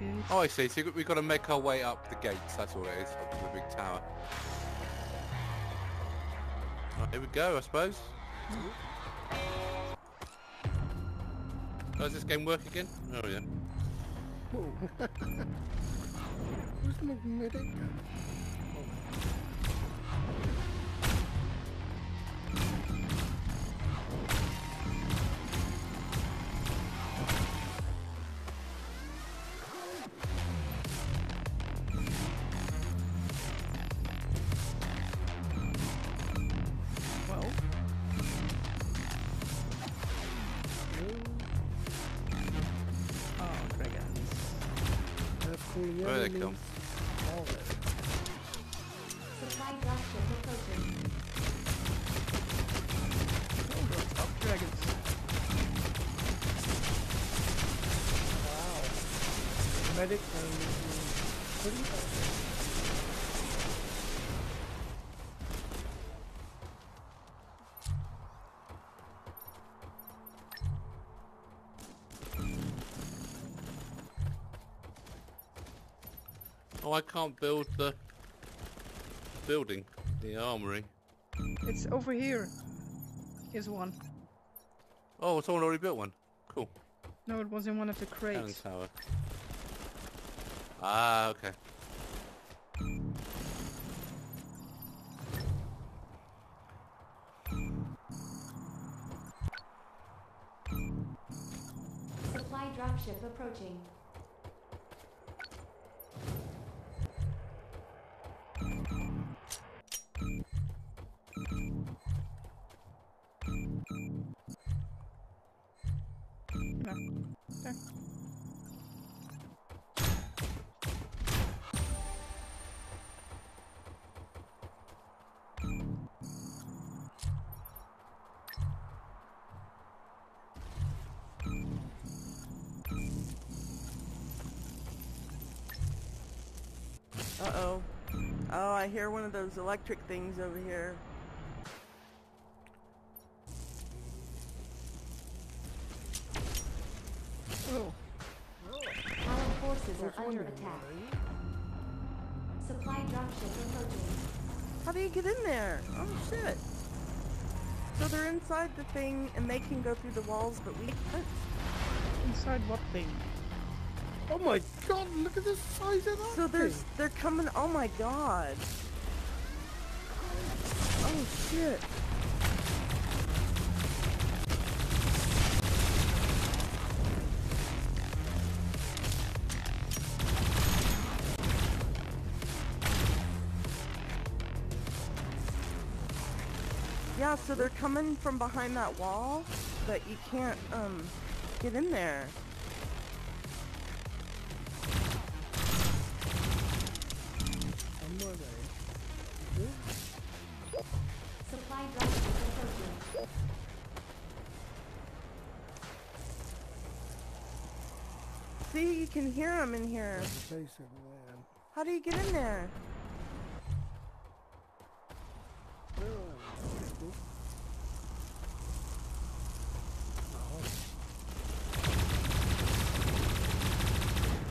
gate. Oh, I see. So we've got to make our way up the gates. That's all it is. Up to the big tower. Right, here we go, I suppose. Does this game work again? Oh, yeah. Whoa. Where's Oh, I can't build the building, the armory. It's over here. Here's one. Oh, someone already built one. Cool. No, it was in one of the Cannon crates. tower. Ah, okay. Supply dropship approaching. Uh-oh. Oh, I hear one of those electric things over here. Oh, Our forces are under attack. Supply dropship approaching. How do you get in there? Oh, shit. So they're inside the thing and they can go through the walls, but we can't. inside what thing? Oh my god, look at the size of that So there's, thing. they're coming, oh my god. Oh shit. Yeah, so they're coming from behind that wall, but you can't, um, get in there. You can hear them in here. The man. How do you get in there? Where are they?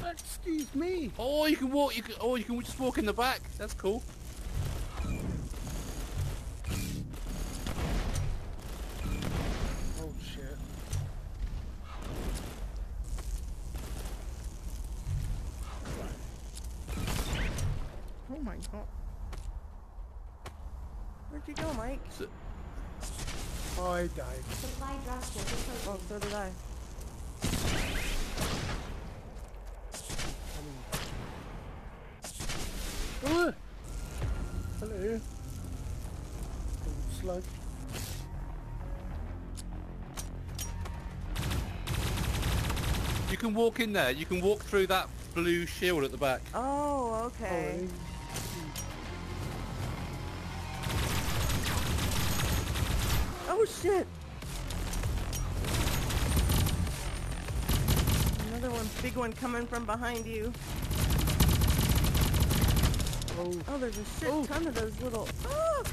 Oh. Excuse me. Oh, you can walk. You can. Oh, you can just walk in the back. That's cool. Can walk in there. You can walk through that blue shield at the back. Oh, okay. they- Oh, shit. Another one, big one coming from behind you. oh, Oh, there's a shit Oh. ton of those little. Oh!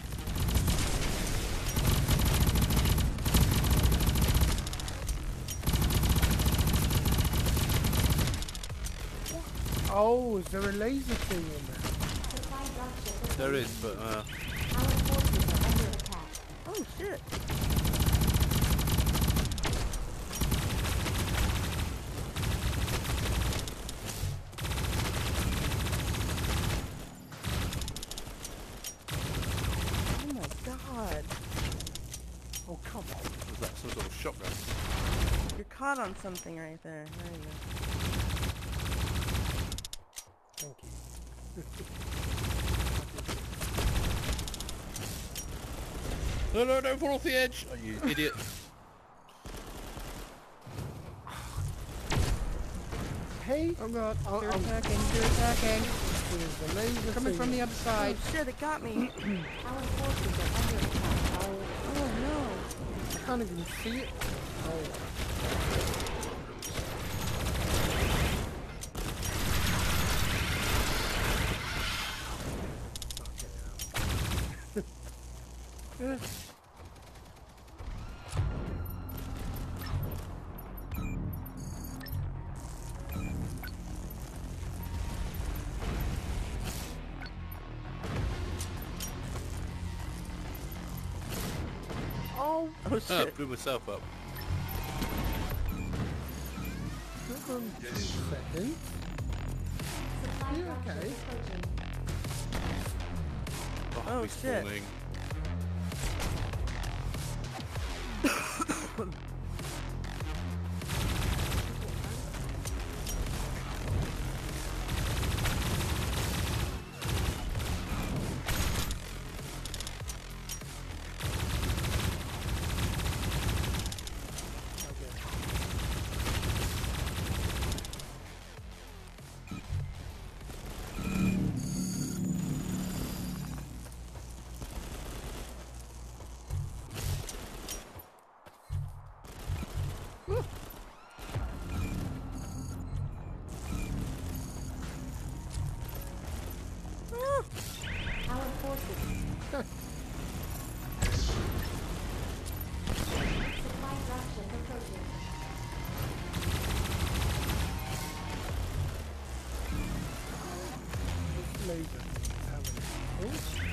Oh, is there a laser thing in there? There is, but uh, Our forces are under attack. Oh shit. Oh my god. Oh, come on. was that some sort of shotgun? You're caught on something right there. There you go. Thank you. No, no, don't fall off the edge! Oh, you idiot. Hey, Oh god, Oh, they're oh. attacking, they're attacking. there's a Coming thing. from the other side. Oh shit, it got me. Our forces are under attack. oh no. I can't even see it. Oh. Yeah. Oh, Oh Oh, shit. blew myself up. hold on a second. Supply You okay? Oh, Oh, shit. spawning. one.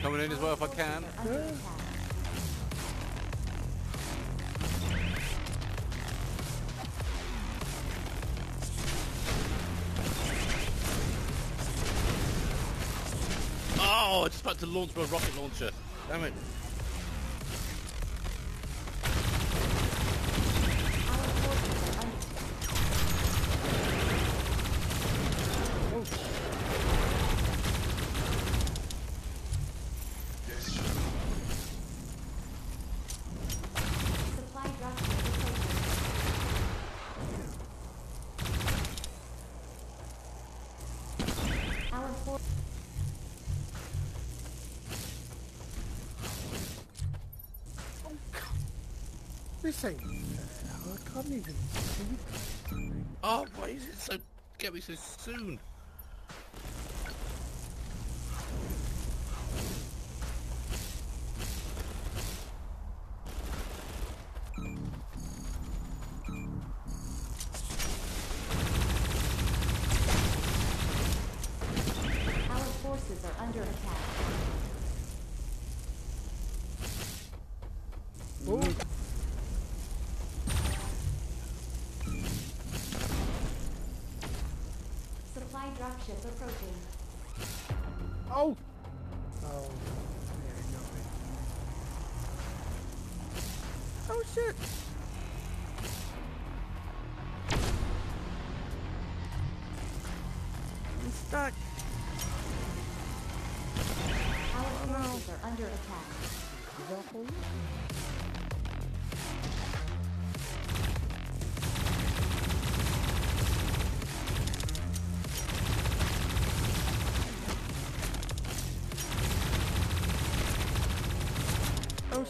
Coming in as well if I can. are to launch my rocket launcher. Damn it. Get me so soon? Dropship approaching. oh.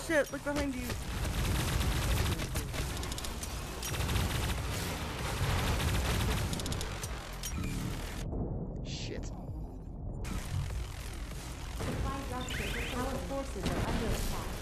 Shit, look behind you. Shit. Supply dropship approaching. Our forces are under attack.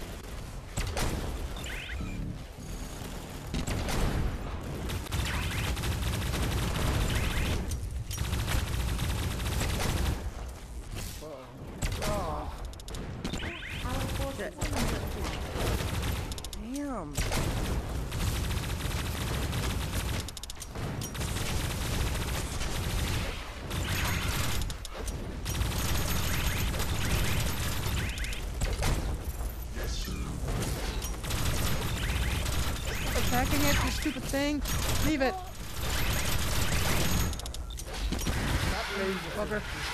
Attacking it, you stupid thing. Leave it. Laser Bugger.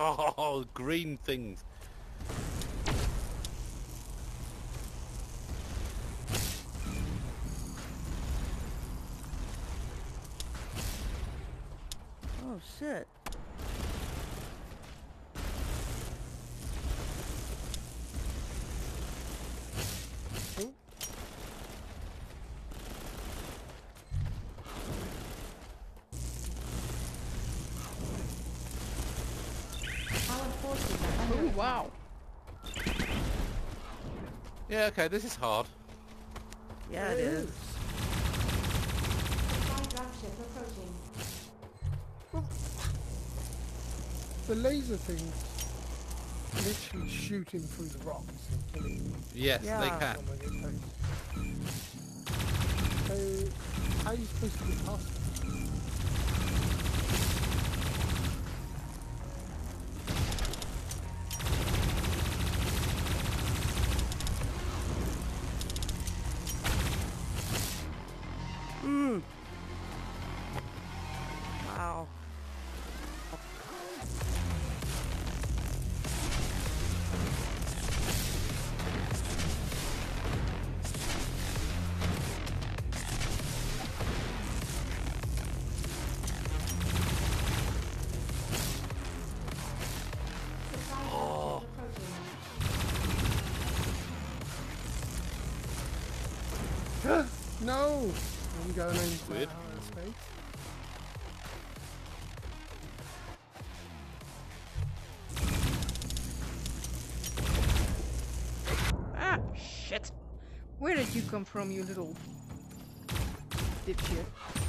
Oh, green things. Oh shit. Oh, Our forces are under Oh, attack. wow. Yeah, okay, this is hard. Yeah, it is. Supply. The laser thing literally shooting through the rocks and killing Yes, Yeah. they can. someone. So, how are you supposed to get past going space. Ah, shit. Where did you come from, you little dipshit?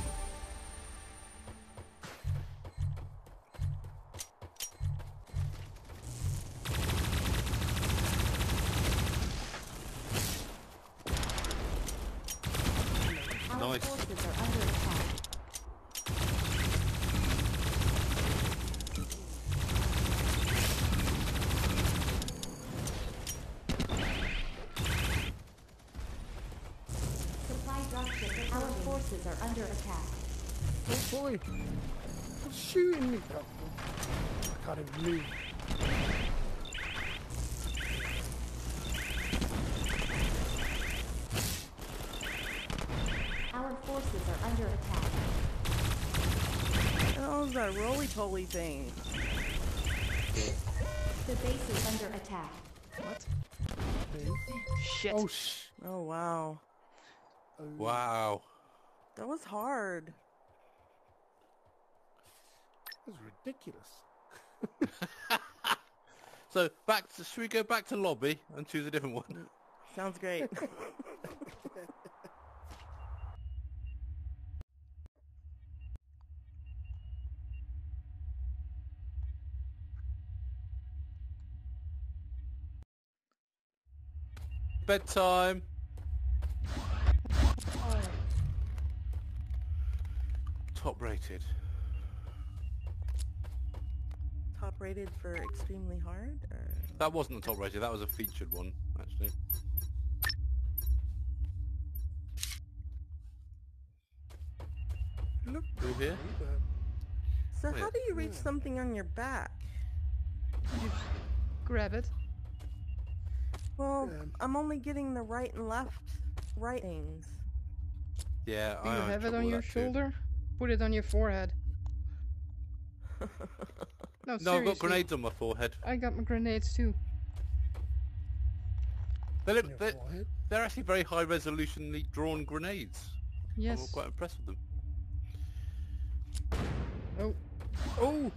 That roly-poly thing? The base is under attack. What? Shit. Oh sh! Oh wow. Oh, Wow. That was hard. That was ridiculous. So back to, should we go back to lobby and choose a different one? Sounds great. Bedtime. Top rated. Top rated for extremely hard? Or... That wasn't the top rated, that was a featured one, actually. Look Through here? So Wait. how do you reach something on your back? You Grab it. Well, Yeah. I'm only getting the right and left writings. Yeah, Do you I have it on your that too. shoulder? Put it on your forehead. No, No, I've got grenades on my forehead. I got my grenades too. They on look, your they're, they're actually very high resolutionly drawn grenades. Yes. I'm quite impressed with them. Oh, Oh!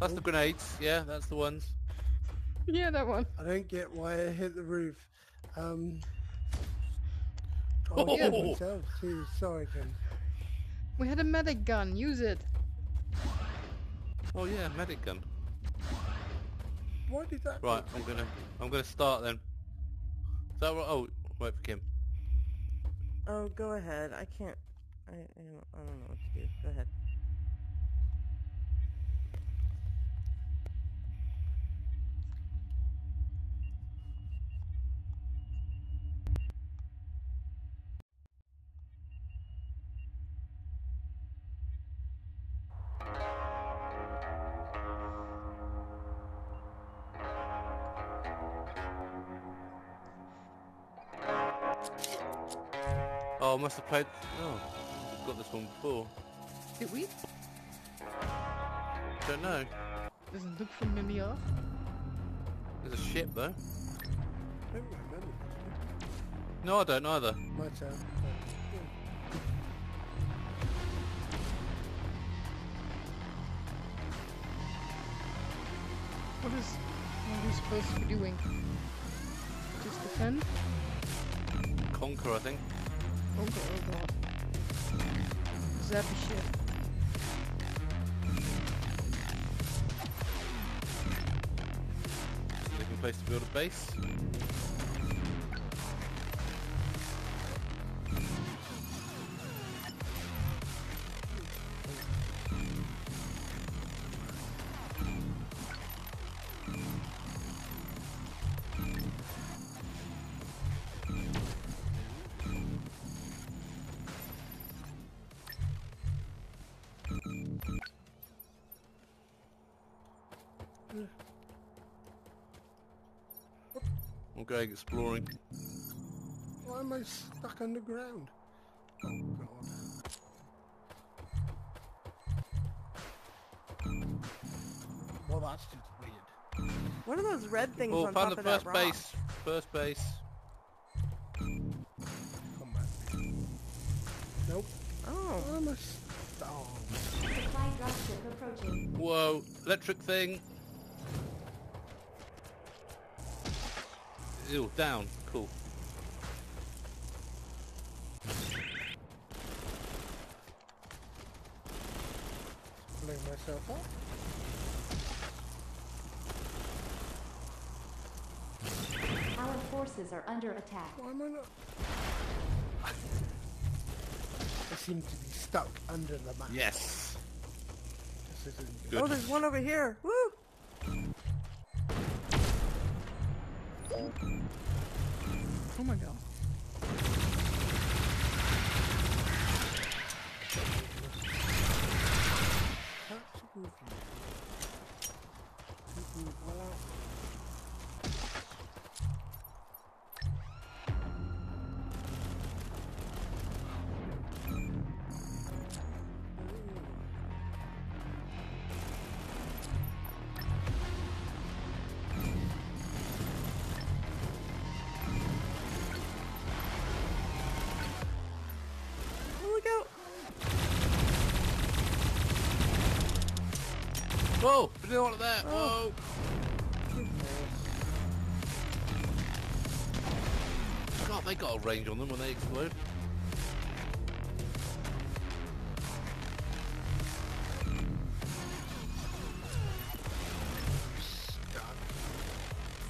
That's the oh. grenades, yeah, that's the ones. Yeah, that one. I don't get why it hit the roof. Um. Oh. Oh, yeah. myself too. Sorry, Ken. We had a medic gun. Use it. Oh yeah, medic gun. Why did that? Right, I'm gonna I'm gonna start then. Is that right? Oh, wait for Kim. Oh, go ahead. I can't. I, I, don't, I don't know what to do. Go ahead. Must have played. Oh, I've got this one before. Did we? Don't know. Doesn't look familiar. There's a ship though. I don't remember. No, I don't either. My turn. What is what are we supposed to be doing? Just defend? Conquer, I think. Zappy shit. Looking place to build a base. Exploring. Why am I stuck underground? Oh god. Well, that's just weird. What are those red things Oh, on found top the of that first rock? base. First base. Come back. Nope. Oh, Why am I st- Oh. Supply dropship approaching. Whoa, electric thing. Ew, down. Cool. Blowing myself up. Our forces are under attack. Why am I not? I seem to be stuck under the map. Yes. This isn't Good. oh, there's one over here. Woo! Oh my god. Whoa! We didn't that. Oh. Whoa! God, they got a range on them when they explode. Stuck.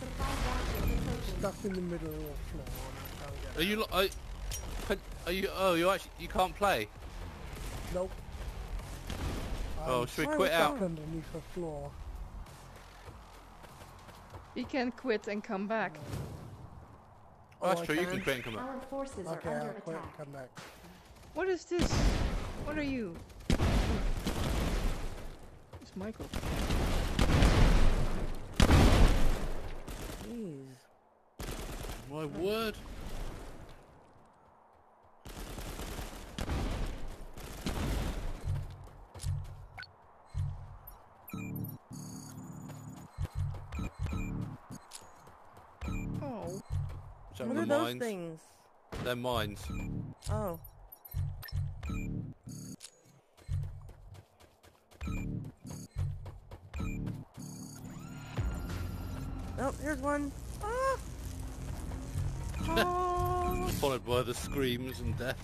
Supply dropship approaching. Stuck in the middle of the floor and I can't get Are you? lo- Are, are you? Oh, you actually you can't play. Nope. Oh, I'm should we quit out? stuck underneath the floor. You can quit and come back. Oh, that's I true. You can quit and come back. Our forces Okay, are under I'll quit and come back. What is this? What are you? It's Michael. Jeez. My word. Check What the are those mines. things? They're mines. Oh. Oh, here's one. Ah! Oh, Followed by the screams and death.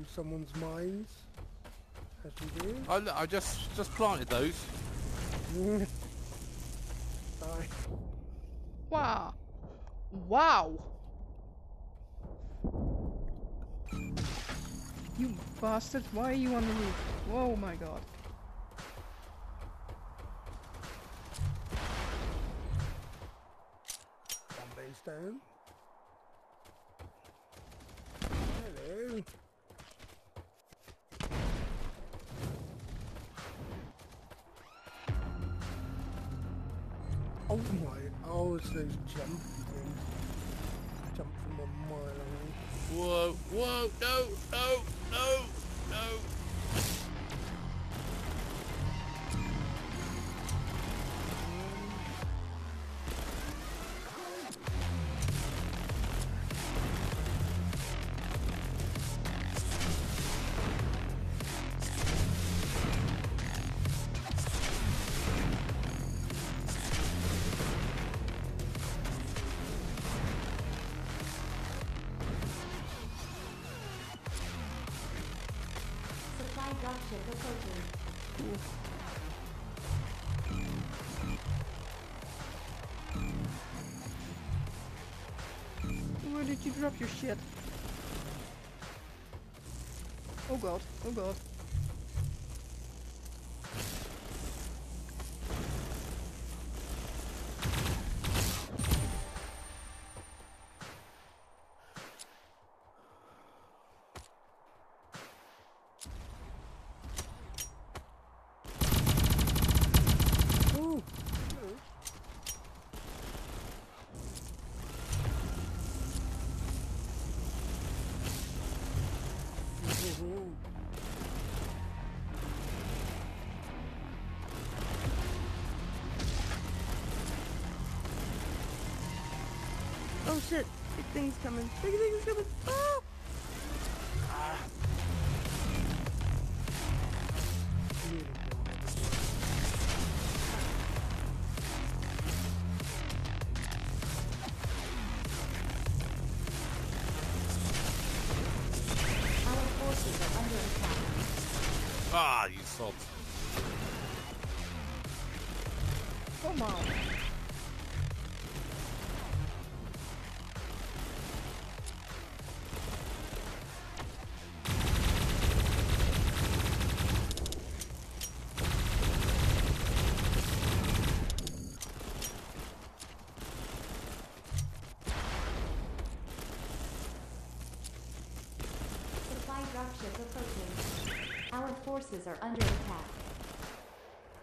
Through someone's mines, as you do. I, I just just planted those. Die. Wow. Wow. You bastard. Why are you on the roof? Oh my god. One base down. Hello. Oh it's those jump things. Jump from a mile away. Whoa, whoa, no, no, no, no. Oh god. Oh shit! Big thing's coming. Big thing's coming. Ah! Nearly killed everyone. Our forces are under attack. Ah, you sod. Dropship approaching. Our forces are under attack.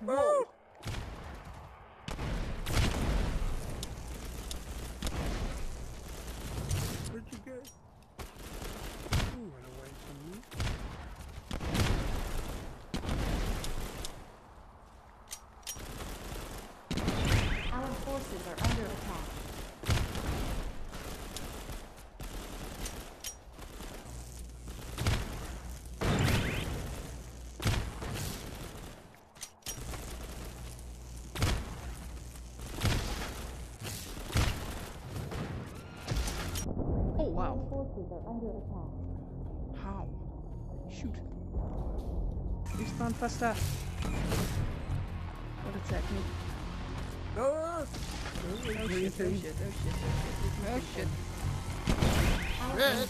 Whoa! Where'd you go? Ooh, went away from me. Our forces are under attack. Are under attack. How? Shoot. Respawn faster. What attack me? Ah! Oh Green shit, oh shit, oh thing. shit, oh shit, oh shit. Our Yeah.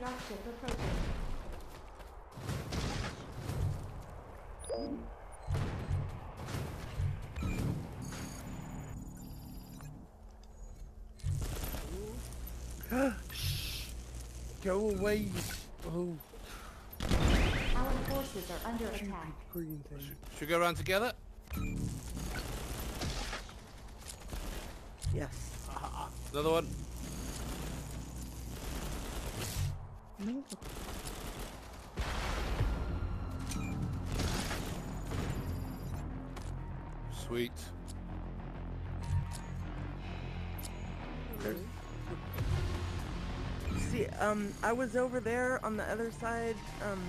Dropship approaching. Go away. Oh, Our forces are under stupid attack. green thing. Should we go around together? Yes. Another one? No. Sweet. See, um, I was over there on the other side, um,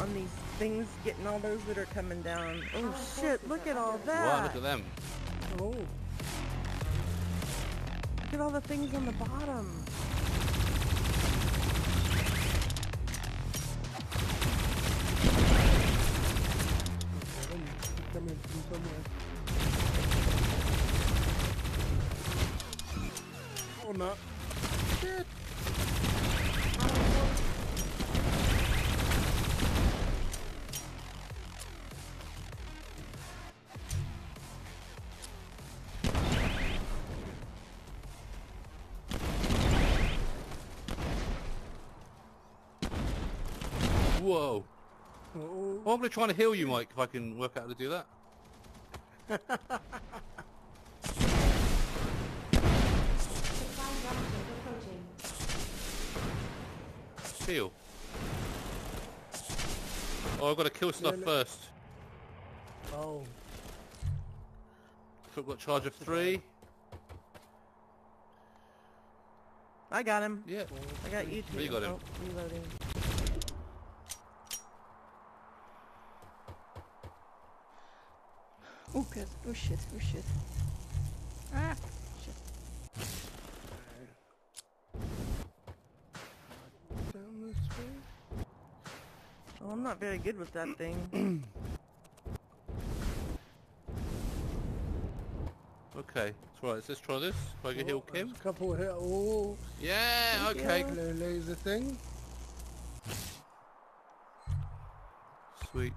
on these things, getting all those that are coming down. Oh shit! Look at all that! Wow, that! look at them. Oh, Look at all the things on the bottom. Somewhere. Oh no. Shit. Whoa. Oh, I'm gonna try and heal you, Mike, if I can work out how to do that. Supply dropship approaching. Heal. Oh, I've got to kill stuff no. first. oh. So I've got charge of three. I got him. Yeah. I got you too. You got him. Oh, reloading. Oh god, oh shit, oh shit. Ah, shit. Down this way. Oh, I'm not very good with that thing. Okay. That's right. Let's try this. If I can heal Oh, Kim. a couple here. Oh, Yeah. Okay. you. hello laser thing. Sweet.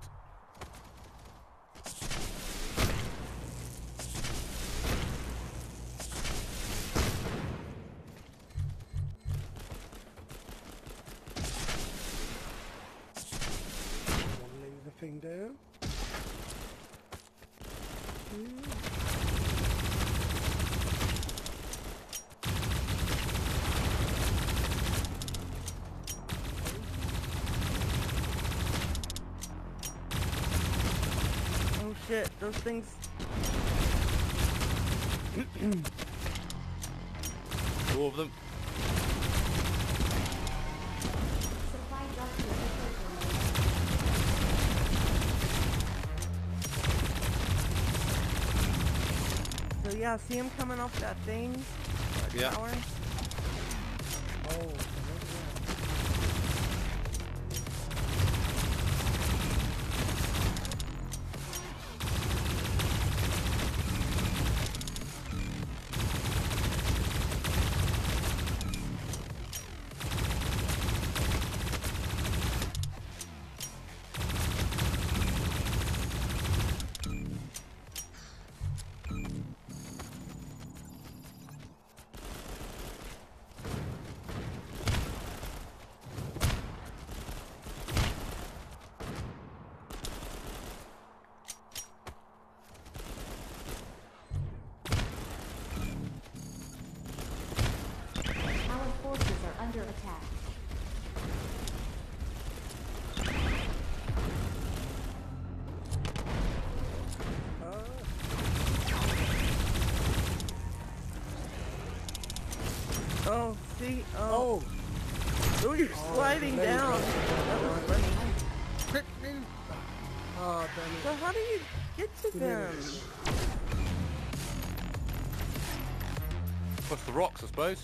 Shit! Those things. Two of them. Supply dropship approaching. So yeah, see him coming off that thing. that Yeah. Tower? Oh, attack. Oh, see? Oh. Oh, you're oh, sliding down. That was. Oh. So how do you get to them? Push the rocks, I suppose.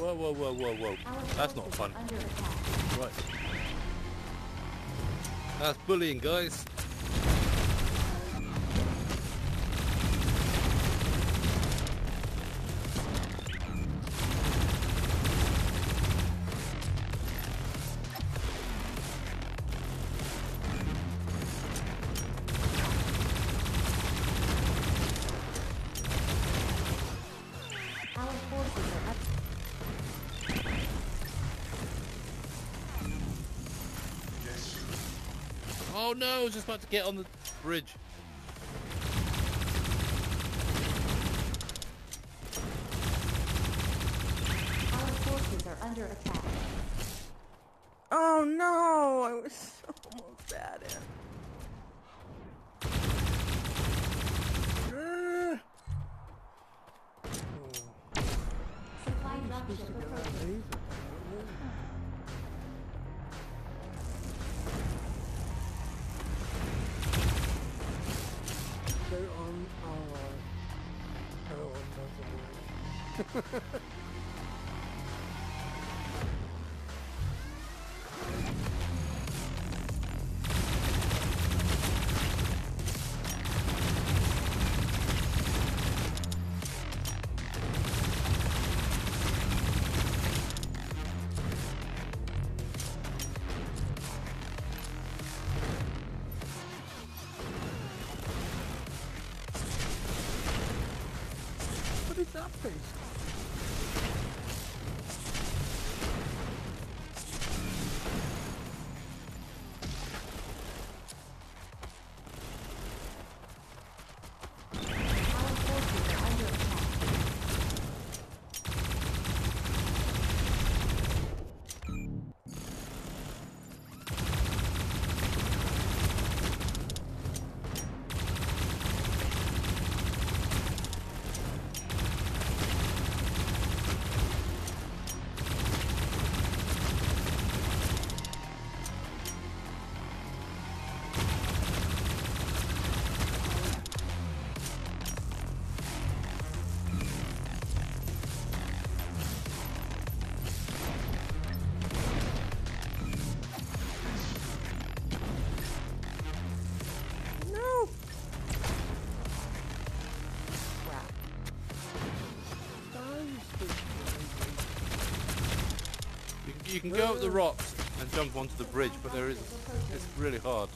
Whoa! Whoa, whoa, whoa, whoa. That's not fun. Right. That's bullying, guys. Was just about to get on the bridge. Our forces are under attack. Oh no, I was so almost at it. Supply that face? You can, go up the rocks and jump onto the bridge, but there is it's really hard.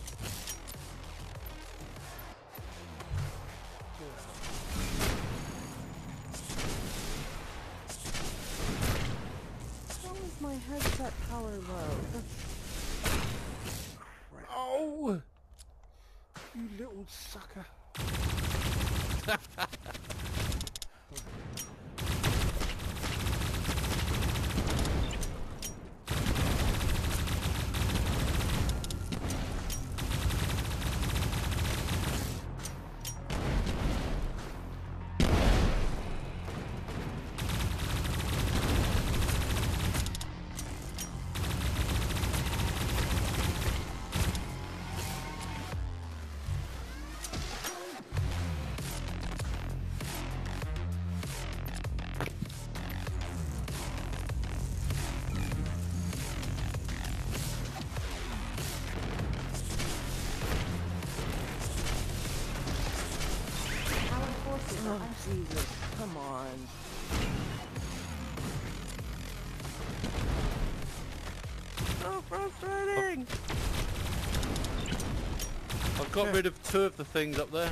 Got rid of two of the things up there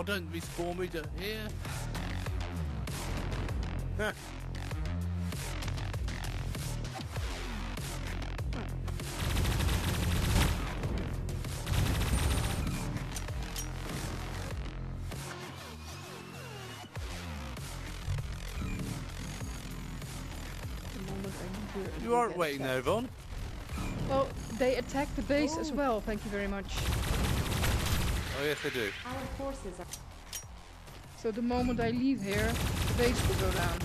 Oh, don't respawn me to here. Huh. The moment I need to- You aren't waiting there. Well, they attacked the base as Oh. well. Thank you very much. Oh, yes, they do. Our forces are So the moment I leave here, the base will go down.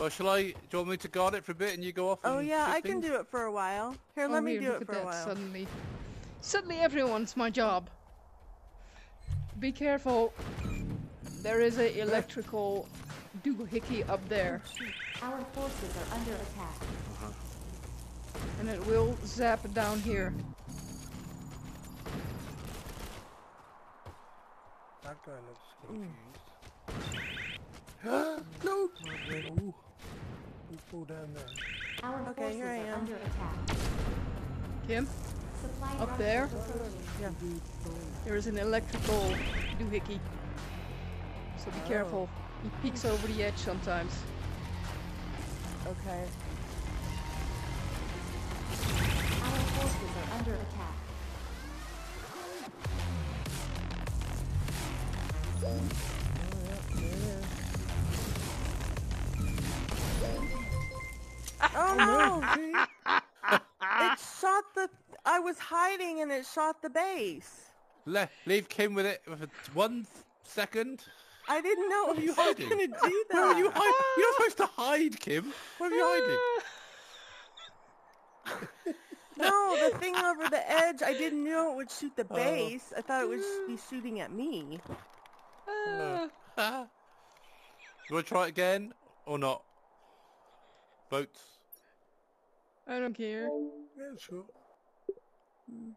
Well, shall I? Do you want me to guard it for a bit and you go off? Oh and yeah, shoot I can do it for a while. Here, Oh, let me here, do look it at for a that, while. Suddenly, suddenly everyone's my job. Be careful. There is a electrical doohickey up there, oh, our forces are under attack. and it will zap down here. That guy looks confused. no! Ooh. We fall down there. Our Okay, here I are am. under attack. Kim, Supply Up there? approaching. there is an electrical doohickey. So be Oh. careful. He peeks over the edge sometimes. Okay. Our forces are under attack. Oh no! it shot the. I was hiding and it shot the base. Le- leave Kim with it for one second. I didn't know What are you hiding? gonna do that. Where are you hiding? You're not supposed to hide, Kim. Where are you hiding? No, the thing over the edge. I didn't know it would shoot the Oh. base. I thought it would be shooting at me. Ah. you want to try it again or not? Votes. I don't care. Yeah, sure. Mm.